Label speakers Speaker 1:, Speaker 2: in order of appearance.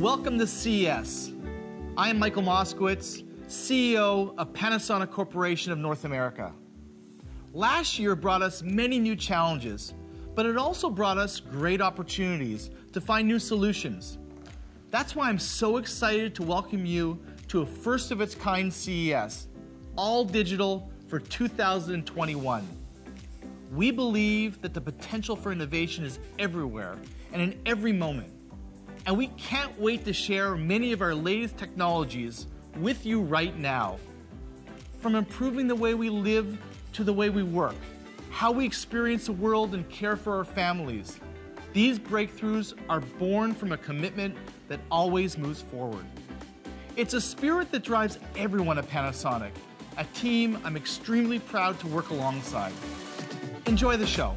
Speaker 1: Welcome to CES. I am Michael Moskowitz, CEO of Panasonic Corporation of North America. Last year brought us many new challenges, but it also brought us great opportunities to find new solutions. That's why I'm so excited to welcome you to a first of its kind CES, all digital for 2021. We believe that the potential for innovation is everywhere and in every moment and we can't wait to share many of our latest technologies with you right now. From improving the way we live to the way we work, how we experience the world and care for our families, these breakthroughs are born from a commitment that always moves forward. It's a spirit that drives everyone at Panasonic, a team I'm extremely proud to work alongside. Enjoy the show.